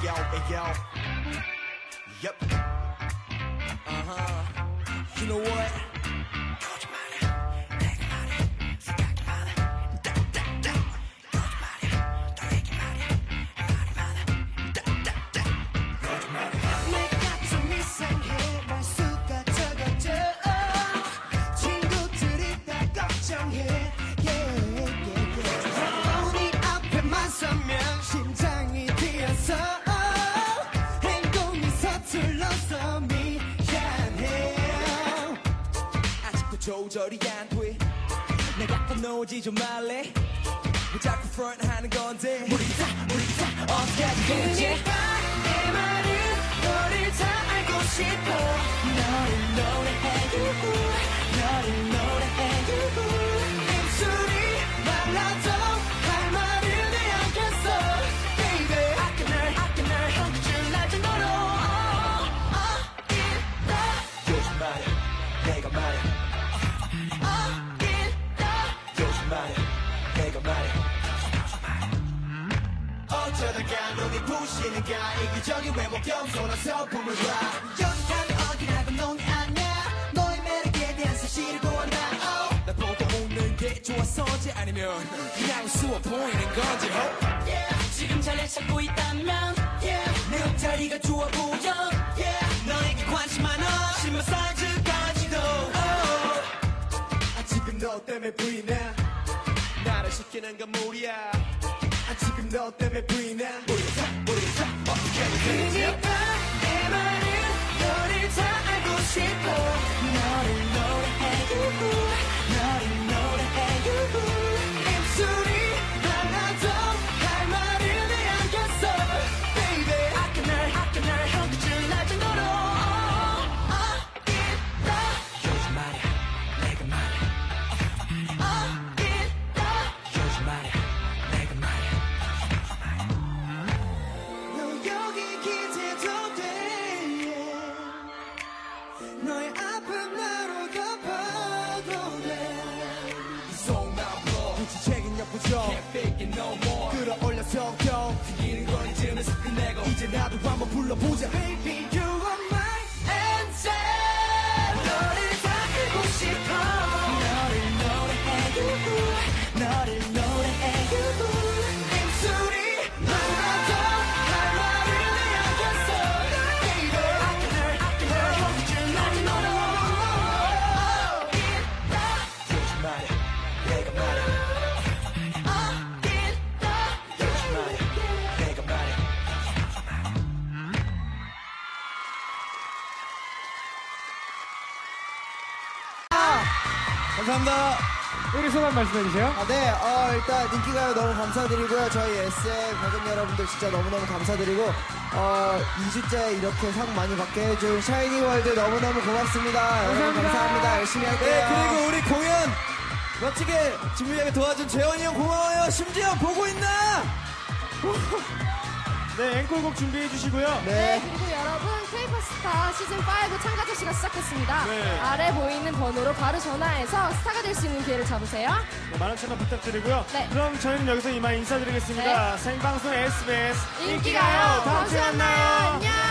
Ayo, ayo. Yep. Uh huh. You know what? 조절이 안 돼. 내가 건너오지 좀 말래. 왜 자꾸 front 하는 건데. 우리 다, 우리 다 어떻게 하지 되지? 그러니까 내 말은 요즘 말야, 내가 말야. 어쩌다가 눈이 부시니까 이기적인 외모 겸손한 품을 봐. 여기까지 어기라고 넌 아냐 너의 매력에 대한 사실을 보았나 oh. 나 보고 웃는 게 좋았어지 아니면 그냥 우스워 보이는 건지 oh. yeah. 지금 자리를 찾고 있다면 yeah. 내 옷자리가 좋아 아직은 너 때문에 부인해? 나를 시키는 건 무리야. 아직은 너 때문에 부인해? 어떻게 되지 이제 나도 한번 불러보자 감사합니다. 우리 소감 말씀해 주세요. 아, 네, 어, 일단 인기가요 너무 감사드리고요. 저희 SM 가족 여러분들 진짜 너무너무 감사드리고, 어, 2주째 이렇게 상 많이 받게 해준 샤이니 월드 너무너무 고맙습니다. 여러분 감사합니다. 감사합니다. 열심히 할게요. 네, 그리고 우리 공연 멋지게 준비하게 도와준 재원이 형 고마워요. 심재원 보고 있나? 네, 앵콜곡 준비해 주시고요. 네, 그리고 여러분 케이팝 스타 시즌 5 참가 제시가 시작했습니다. 네. 아래 보이는 번호로 바로 전화해서 스타가 될 수 있는 기회를 잡으세요. 네, 많은 참여 부탁드리고요. 네. 그럼 저희는 여기서 이만 인사드리겠습니다. 생방송 SBS 인기가요. 다음 주에 다음 주에 만나요. 만나요. 안녕.